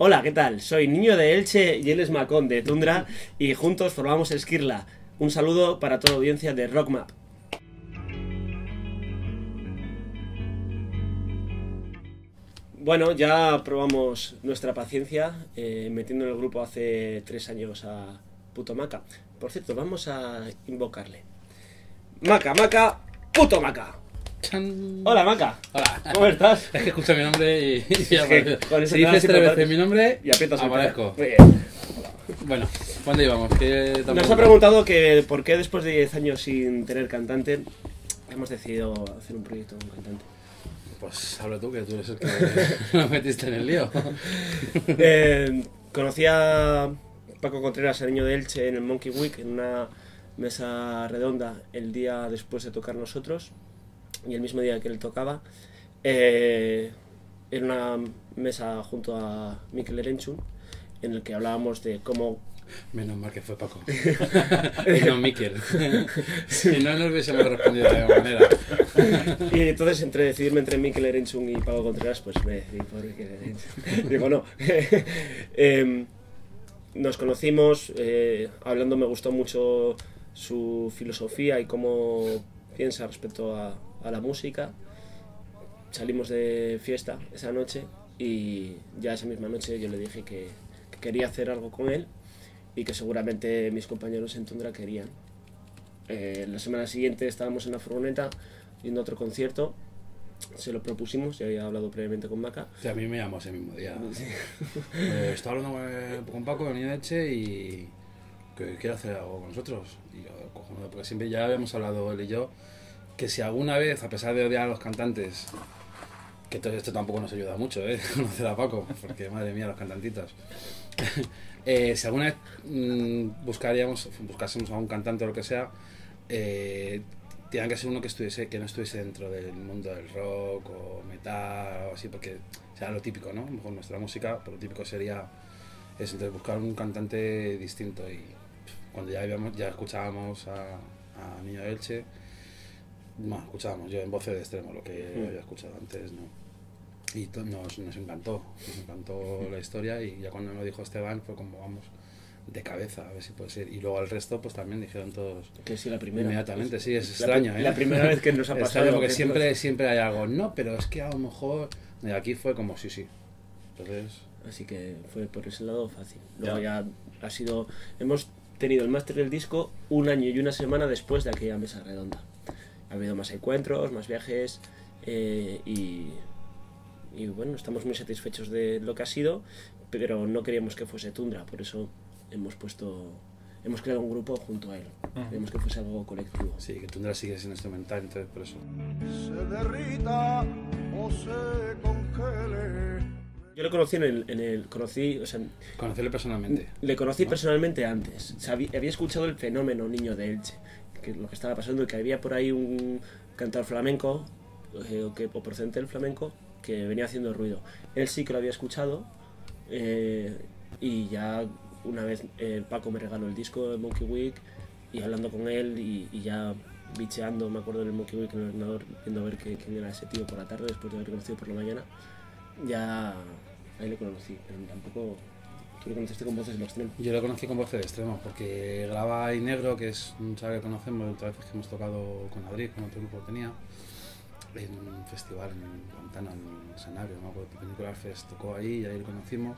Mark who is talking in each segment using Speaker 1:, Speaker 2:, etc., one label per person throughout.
Speaker 1: Hola, ¿qué tal? Soy Niño de Elche y él es Macón de Tundra y juntos formamos Esquirla. Un saludo para toda la audiencia de Rockmap. Bueno, ya probamos nuestra paciencia eh, metiendo en el grupo hace tres años a Puto Maca. Por cierto, vamos a invocarle. Maca, Maca, Puto Maca.
Speaker 2: Chan.
Speaker 1: Hola, Maca.
Speaker 2: Hola.
Speaker 1: ¿Cómo estás?
Speaker 2: Es que escucho mi nombre y, y aparezco. Si dices tres veces mi nombre,
Speaker 1: Y aprietas
Speaker 2: aparezco.
Speaker 1: Muy bien.
Speaker 2: Bueno, ¿cuándo han
Speaker 1: Nos ha preguntado que por qué después de 10 años sin tener cantante hemos decidido hacer un proyecto con cantante.
Speaker 2: Pues habla tú, que tú eres el que nos metiste en el lío.
Speaker 1: Eh, conocí a Paco Contreras, el niño de Elche, en el Monkey Week, en una mesa redonda el día después de tocar nosotros y el mismo día que él tocaba. Eh, en una mesa junto a Mikel Erenchun en el que hablábamos de cómo
Speaker 2: Menos mal que fue Paco. y no Miquel. si no, no hubiésemos respondido de la manera.
Speaker 1: Y entonces, entre decidirme entre Mikel Erenchun y Paco Contreras, pues me decidí por Mikel Erenchun. Digo, no. Em, nos conocimos, eh, hablando me gustó mucho su filosofía y cómo piensa respecto a, a la música. Salimos de fiesta esa noche y ya esa misma noche yo le dije que, que quería hacer algo con él y que seguramente mis compañeros en Tundra querían. Eh, la semana siguiente estábamos en la furgoneta yendo a otro concierto, se lo propusimos, ya había hablado previamente con Maca.
Speaker 2: Sí, a mí me llamó ese mismo día. Eh, estaba hablando con- con Paco, de Eche, y que quiere hacer algo con nosotros. Y yo, cojonudo, porque siempre ya habíamos hablado él y yo, que si alguna vez, a pesar de odiar a los cantantes, que todo esto tampoco nos ayuda mucho, ¿eh? Conocer a Paco, porque madre mía, los cantantitos. Eh, si alguna vez mm, buscaríamos, buscásemos a un cantante o lo que sea, eh, tiene que ser uno que estuviese que no estuviese dentro del mundo del rock o metal o así porque sea lo típico no mejor nuestra música pero lo típico sería es entonces buscar un cantante distinto y cuando ya habíamos, ya escuchábamos a, a Niño Elche no escuchábamos yo en voces de extremo lo que
Speaker 1: Mm.
Speaker 2: había escuchado antes no y nos, nos encantó nos encantó la historia y ya cuando me lo dijo Esteban fue como vamos de cabeza a ver si puede ser y luego al resto pues también dijeron todos
Speaker 1: Que sí, la primera.
Speaker 2: Inmediatamente, sí, es extraño, ¿eh?
Speaker 1: La primera vez que nos ha
Speaker 2: Extraño
Speaker 1: pasado.
Speaker 2: porque
Speaker 1: que
Speaker 2: siempre, siempre hay algo, no, pero es que a lo mejor... Y aquí fue como, sí, sí. Entonces,
Speaker 1: Así que fue por ese lado fácil. Luego ya ha sido. Hemos tenido el máster del disco un año y una semana después de aquella mesa redonda. Ha habido más encuentros, más viajes eh, y. Y bueno, estamos muy satisfechos de lo que ha sido, pero no queríamos que fuese Tundra, por eso hemos puesto. Hemos creado un grupo junto a él. Queríamos que fuese algo colectivo.
Speaker 2: sí, que Tundra sigue siendo instrumental, entonces por eso.
Speaker 3: se derrita o se congele.
Speaker 1: Yo lo conocí en el. En el conocí, o sea,
Speaker 2: Conocerle personalmente.
Speaker 1: Le conocí
Speaker 2: ¿No?
Speaker 1: personalmente antes. O sea, había escuchado el fenómeno niño de Elche, que lo que estaba pasando, que había por ahí un cantor flamenco, eh, que, o procedente del flamenco, que venía haciendo ruido. Él sí que lo había escuchado, eh, y ya una vez eh, Paco me regaló el disco de Monkey Week, y hablando con él, y, y ya bicheando, me acuerdo del Monkey Week en el ordenador, viendo a ver qué- quién era ese tío por la tarde, después de haber conocido por la mañana, ya ahí le conocí, pero tampoco... Tú lo conociste con voces de los extremo.
Speaker 2: Yo lo conocí con voz de extremo, porque graba ahí negro, que es un chaval que conocemos, otras veces que hemos tocado con Madrid, con otro grupo que tenía, en un festival en Guantánamo, en escenario, no me acuerdo, Perpendicular Fest, tocó ahí y ahí lo conocimos.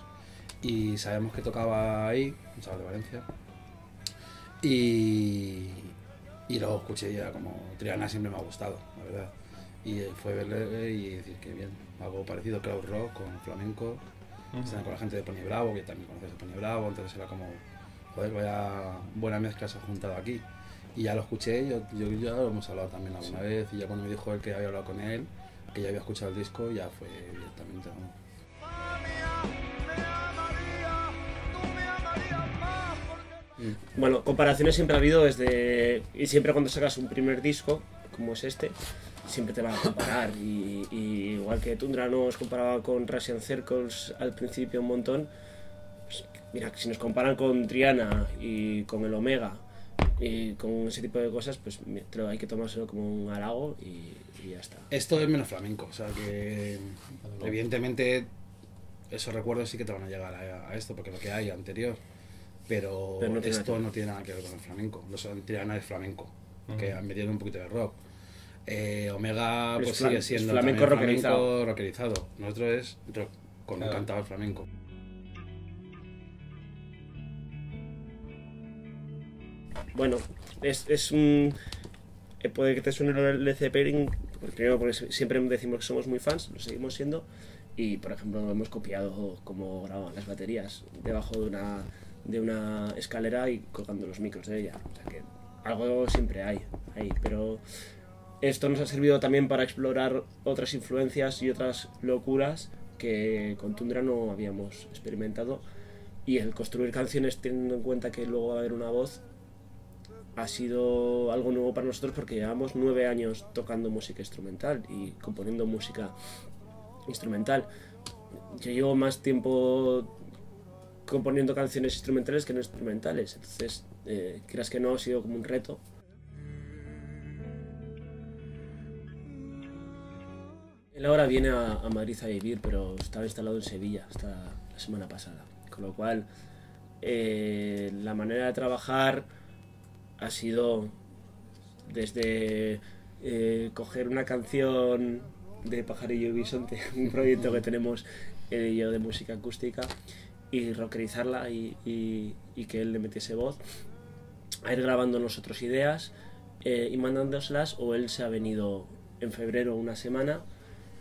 Speaker 2: Y sabíamos que tocaba ahí, un chaval de Valencia. Y, y luego escuché y era como, Triana siempre me ha gustado, la verdad. Y fue verle y decir que bien, algo parecido crowd rock con flamenco. Estaban con la gente de Pony Bravo, que también conoces a Pony Bravo, entonces era como, joder, vaya buena mezcla se ha juntado aquí. Y ya lo escuché, yo, yo ya lo hemos hablado también alguna vez, y ya cuando me dijo él que había hablado con él, que ya había escuchado el disco, ya fue directamente. ¿no?
Speaker 1: Bueno, comparaciones siempre ha habido desde. Y siempre cuando sacas un primer disco, como es este, siempre te van a comparar. Y, y igual que Tundra nos comparaba con Russian Circles al principio un montón, pues, mira, si nos comparan con Triana y con el Omega y con ese tipo de cosas, pues hay que tomárselo como un halago y, y ya está.
Speaker 2: Esto es menos flamenco, o sea que evidentemente esos recuerdos sí que te van a llegar a, a esto, porque lo que hay anterior. Pero,
Speaker 1: Pero no
Speaker 2: esto no tiene nada que ver con el flamenco. No se- no tiene nada de flamenco, que han metido un poquito de rock. Eh, Omega
Speaker 1: Es
Speaker 2: pues sigue siendo
Speaker 1: flamenco rockerizado.
Speaker 2: flamenco rockerizado. Nosotros es rock, con
Speaker 4: Claro.
Speaker 2: un flamenco.
Speaker 1: Bueno, es, es un. eh, Puede que te suene del Led Zeppelin, primero porque si- siempre decimos que somos muy fans, lo seguimos siendo, y por ejemplo lo hemos copiado como grababan las baterías, debajo de una, de una escalera y colgando los micros de ella. O sea que algo siempre hay, ahí, pero esto nos ha servido también para explorar otras influencias y otras locuras que con Tundra no habíamos experimentado. Y el construir canciones teniendo en cuenta que luego va a haber una voz ha sido algo nuevo para nosotros porque llevamos nueve años tocando música instrumental y componiendo música instrumental. Yo llevo más tiempo componiendo canciones instrumentales que no instrumentales, entonces, eh, quieras que no, ha sido como un reto. Él ahora viene a, a Madrid a vivir, pero estaba instalado en Sevilla hasta la semana pasada. Con lo cual, eh, la manera de trabajar ha sido desde eh, coger una canción de Pajarillo y Bisonte, un proyecto que tenemos y yo de música acústica, y rockerizarla y, y- y que él le metiese voz, a ir grabando nosotros ideas eh, y mandándoselas, o él se ha venido en febrero una semana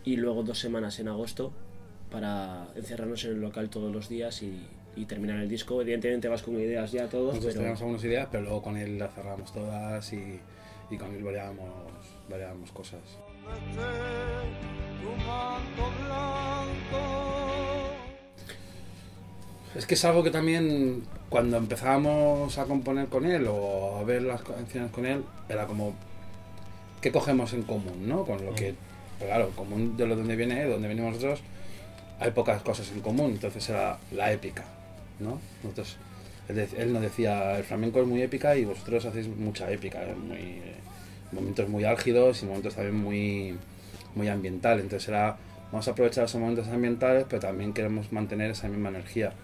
Speaker 1: y luego dos semanas en agosto para encerrarnos en el local todos los días y, y terminar el disco. Evidentemente vas con ideas ya todos,
Speaker 2: Nosotros
Speaker 1: pero
Speaker 2: teníamos algunas ideas, pero luego con él las cerramos todas y, y con él variábamos, variábamos cosas. Es que es algo que también cuando empezábamos a componer con él o a ver las canciones con él, era como, ¿qué cogemos en común? ¿no? Con lo que, pues claro, común de lo donde viene, de donde venimos nosotros, hay pocas cosas en común, entonces era la épica, ¿no? Nosotros, él, nos decía, el flamenco es muy épica y vosotros hacéis mucha épica, ¿eh? momentos muy álgidos y momentos también muy, muy ambiental, entonces era, vamos a aprovechar esos momentos ambientales, pero también queremos mantener esa misma energía.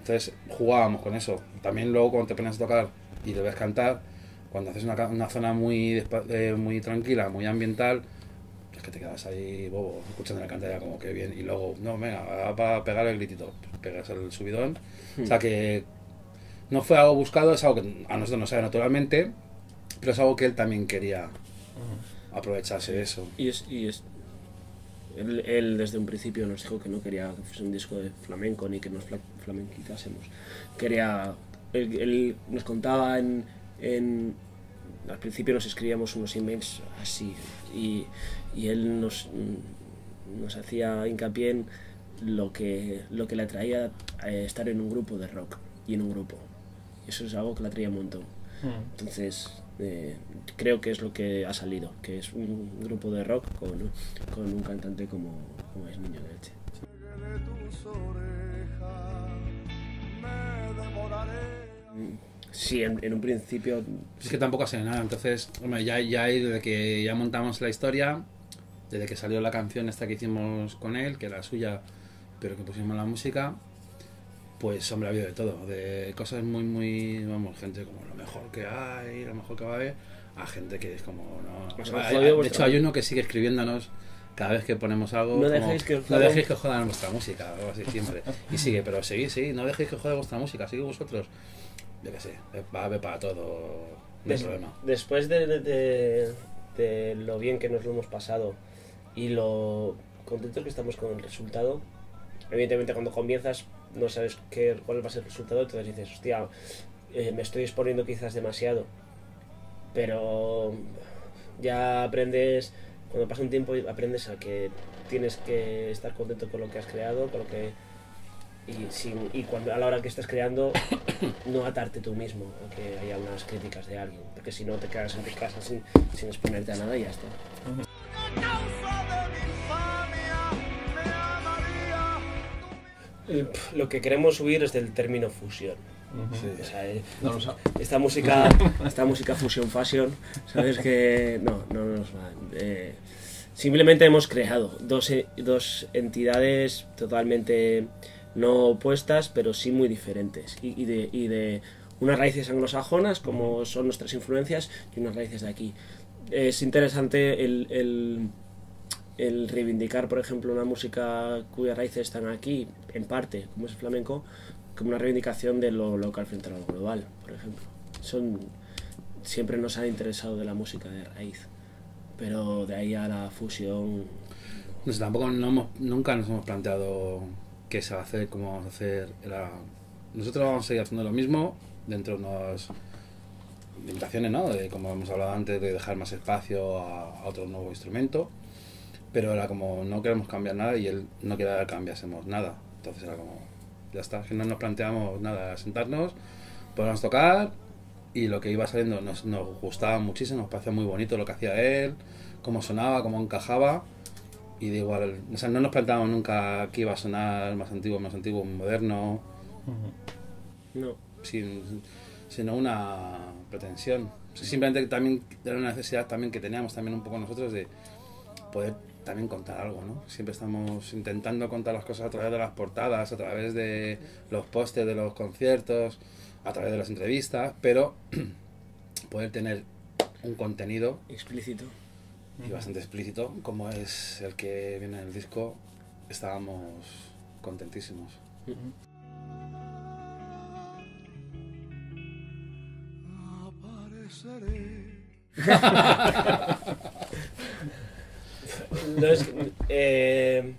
Speaker 2: Entonces jugábamos con eso. También luego cuando te pones a tocar y debes cantar, cuando haces una, una zona muy, eh, muy tranquila, muy ambiental, que te quedas ahí bobo, escuchando la cantidad como que bien. Y luego, no, venga, para pegar el gritito, pegas el subidón. O sea que no fue algo buscado, es algo que a nosotros nos sale naturalmente, pero es algo que él también quería aprovecharse de eso.
Speaker 1: Y es, y es él, él desde un principio nos dijo que no quería que fuese un disco de flamenco ni que nos fla- flamenquizásemos. Quería, él, él nos contaba en, en- al principio nos escribíamos unos emails así y, y él nos, nos hacía hincapié en lo que, lo que le atraía a estar en un grupo de rock y en un grupo. Y eso es algo que le atraía un montón. Entonces, eh, creo que es lo que ha salido, que es un grupo de rock con, con un cantante como, como es Niño de Elche.
Speaker 3: de
Speaker 1: Sí, en, en un principio,
Speaker 2: Es que tampoco hace nada, entonces, hombre, ya, ya desde que ya montamos la historia, desde que salió la canción esta que hicimos con él, que era suya, pero que pusimos la música, pues hombre, ha habido de todo, de cosas muy, muy, vamos, gente como lo mejor que hay, lo mejor que va a haber, a gente que es como, no...
Speaker 1: Os
Speaker 2: Hay- de
Speaker 1: vuestra
Speaker 2: hecho, hay uno que sigue escribiéndonos cada vez que ponemos algo.
Speaker 1: No
Speaker 2: como,
Speaker 1: dejéis que os
Speaker 2: no
Speaker 1: jodan".
Speaker 2: dejéis que jodan vuestra música, o algo así siempre. Y sigue, pero seguid, seguid, no dejéis que jodan vuestra música, sigue vosotros. Yo qué sé, va a haber para todo, no hay
Speaker 1: des-
Speaker 2: problema.
Speaker 1: después de, de- de lo bien que nos lo hemos pasado y lo contentos que estamos con el resultado, evidentemente cuando comienzas no sabes qué, cuál va a ser el resultado, entonces dices, hostia, eh, me estoy exponiendo quizás demasiado, pero ya aprendes, cuando pasa un tiempo aprendes a que tienes que estar contento con lo que has creado, con lo que... Y, sin, y cuando, a la hora que estás creando, no atarte tú mismo a que haya unas críticas de alguien, porque si no te quedas en tu casa sin, sin exponerte a nada y ya está. Lo que queremos subir es del término fusión. O sea, eh,
Speaker 4: No
Speaker 1: esta música, esta música fusion fashion, sabes que no, no nos va. eh, Simplemente hemos creado dos, e- dos entidades totalmente no opuestas, pero sí muy diferentes. Y, y de, y de unas raíces anglosajonas, como son nuestras influencias, y unas raíces de aquí. Es interesante el, el- el reivindicar, por ejemplo, una música cuyas raíces están aquí, en parte, como es el flamenco, como una reivindicación de lo local frente a lo global, por ejemplo. Son, siempre nos ha interesado de la música de raíz, pero de ahí a la fusión,
Speaker 2: No sé, tampoco no hemos- nunca nos hemos planteado qué se va a hacer, cómo vamos a hacer. Nosotros vamos a seguir haciendo lo mismo dentro de unas limitaciones, ¿no? De, como hemos hablado antes, de dejar más espacio a, a otro nuevo instrumento. Pero era como, no queremos cambiar nada y él no quería que cambiásemos nada. Entonces era como, ya está, que no nos planteamos nada, sentarnos, podemos tocar y lo que iba saliendo nos, nos gustaba muchísimo, nos parecía muy bonito lo que hacía él, cómo sonaba, cómo encajaba. Y de igual, o sea, no nos planteábamos nunca que iba a sonar más antiguo, más antiguo, moderno,
Speaker 1: no.
Speaker 2: sin, sino una pretensión. O sea, simplemente también era una necesidad también que teníamos también un poco nosotros de poder también contar algo, ¿no? Siempre estamos intentando contar las cosas a través de las portadas, a través de los pósters de los conciertos, a través de las entrevistas, pero poder tener un contenido
Speaker 1: explícito.
Speaker 2: Y bastante explícito como es el que viene en el disco, estábamos contentísimos.
Speaker 1: No es eh,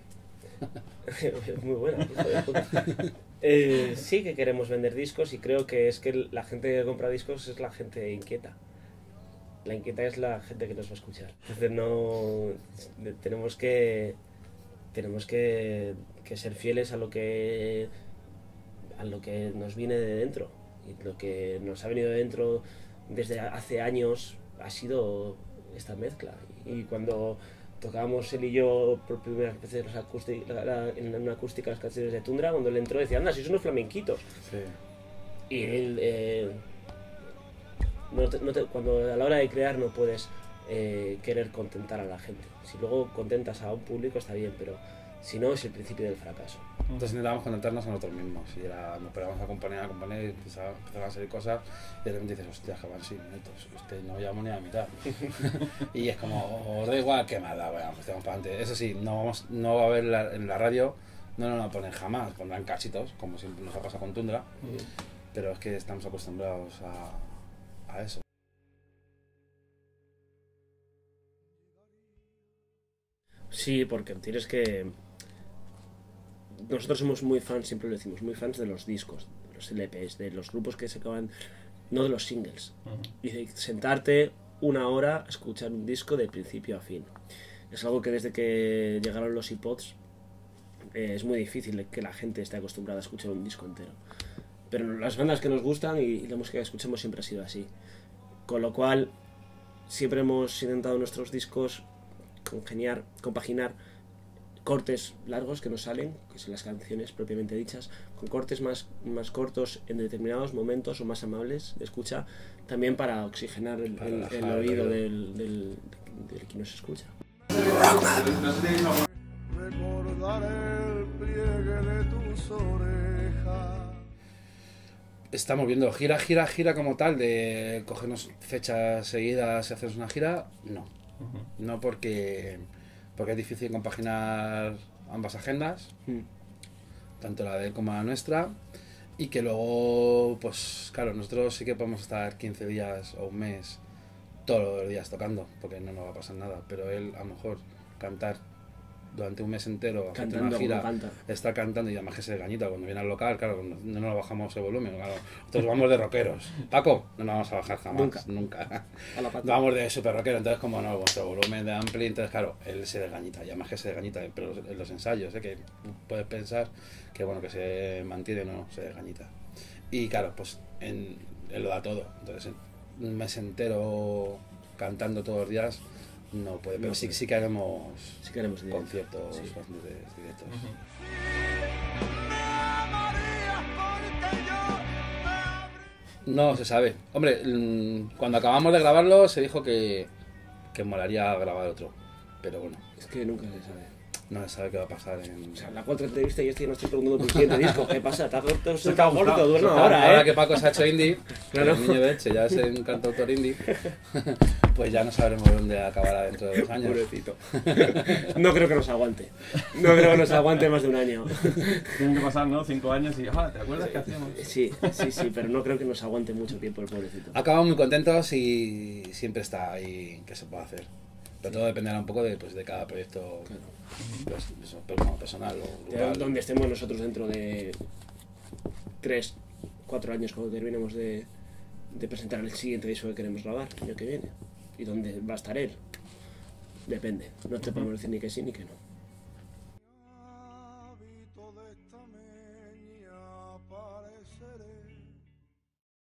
Speaker 1: muy buena. Eh, sí que queremos vender discos y creo que es que la gente que compra discos es la gente inquieta. La inquieta es la gente que nos va a escuchar. Entonces no tenemos que tenemos que, que ser fieles a lo que a lo que nos viene de dentro y lo que nos ha venido de dentro desde hace años ha sido esta mezcla y cuando tocábamos él y yo por primera vez la- en una acústica las canciones de Tundra cuando él entró decía anda si son unos flamenquitos
Speaker 2: Sí.
Speaker 1: y él eh, no te- no te- cuando a la hora de crear no puedes eh, querer contentar a la gente si luego contentas a un público está bien pero si no es el principio del fracaso
Speaker 2: Entonces intentábamos conectarnos a nosotros mismos. Y era, nos poníamos a componer, a componer, y empezaba- empezaban a salir cosas. Y de repente dices, hostia, que van seis minutos. Usted no llevamos ni a la mitad. y es como, os da igual que más da, bueno, pues vamos para adelante. Eso sí, no, vamos, no va a haber la- en la radio, no nos van a poner jamás. Pondrán cachitos, como siempre nos ha pasado con Tundra. Pero es que estamos acostumbrados a, a eso.
Speaker 1: Sí, porque tienes que. Nosotros somos muy fans, siempre lo decimos, muy fans de los discos, de los LPs, de los grupos que se acaban, no de los singles. Y de sentarte una hora a escuchar un disco de principio a fin. Es algo que desde que llegaron los iPods eh, es muy difícil que la gente esté acostumbrada a escuchar un disco entero. Pero las bandas que nos gustan y, y la música que escuchamos siempre ha sido así. Con lo cual, siempre hemos intentado en nuestros discos congeniar, compaginar cortes largos que nos salen, que son las canciones propiamente dichas, con cortes más, más cortos en determinados momentos o más amables de escucha, también para oxigenar el,
Speaker 2: Para
Speaker 1: el- el oído del, del, del que nos escucha.
Speaker 3: Recordaré
Speaker 2: Estamos viendo gira, gira, gira como tal, de cogernos fechas seguidas y hacernos una gira, no. No porque, porque es difícil compaginar ambas agendas,
Speaker 1: Mm.
Speaker 2: tanto la de él como la nuestra, y que luego, pues claro, nosotros sí que podemos estar 15 días o un mes todos los días tocando, porque no nos va a pasar nada, pero él a lo mejor cantar durante un mes entero,
Speaker 1: Cantando
Speaker 2: una gira,
Speaker 1: canta.
Speaker 2: está cantando y además que se gañita cuando viene al local, claro, no, no nos bajamos el volumen, claro. Nosotros vamos de rockeros. Paco, no nos vamos a bajar jamás,
Speaker 1: Nunca.
Speaker 2: nunca.
Speaker 1: A la pata.
Speaker 2: Vamos de super rockero, entonces como no, vuestro volumen de ampli, entonces claro, él se desgañita, y además que se desgañita, pero en los ensayos, ¿eh? que puedes pensar que bueno, que se mantiene, no, se desgañita. Y claro, pues en, él lo da todo, entonces en un mes entero cantando todos los días no puede, pero
Speaker 1: No
Speaker 2: sí,
Speaker 1: puede.
Speaker 2: sí que haremos
Speaker 1: Sí que haremos directo.
Speaker 2: conciertos
Speaker 1: Sí.
Speaker 2: bastante directos. No se sabe. Hombre, mm, cuando acabamos de grabarlo se dijo que, que molaría grabar otro. Pero bueno,
Speaker 1: Es que nunca se sabe.
Speaker 2: No se sabe qué va a pasar en...
Speaker 1: O sea, la cuarta entrevista y este no estoy preguntando por el siguiente disco. ¿Qué pasa? ¿Te has cortado? ¿Se
Speaker 4: gustado?
Speaker 1: cortado? Duerme
Speaker 2: Ahora,
Speaker 1: ¿eh?
Speaker 2: que Paco se ha hecho indie,
Speaker 1: Claro.
Speaker 2: el niño de Elche ya es un cantautor indie, pues ya no sabremos dónde acabará dentro de dos años.
Speaker 1: Pobrecito. No creo que nos aguante. No creo que nos aguante más de un año.
Speaker 4: Tienen que pasar, ¿no? Cinco años y. Ah, ¿te acuerdas qué hacíamos?
Speaker 1: Sí, sí, sí, pero no creo que nos aguante mucho tiempo el pobrecito.
Speaker 2: Acabamos muy contentos y siempre está ahí que se puede hacer. Pero todo dependerá un poco de, pues, de cada proyecto pues, eso, personal o.
Speaker 1: Donde estemos nosotros dentro de 3, 4 años cuando terminemos de, de presentar el siguiente disco que queremos grabar el año que viene. Y dónde va a estar él. Depende. No te podemos decir ni que sí ni que no.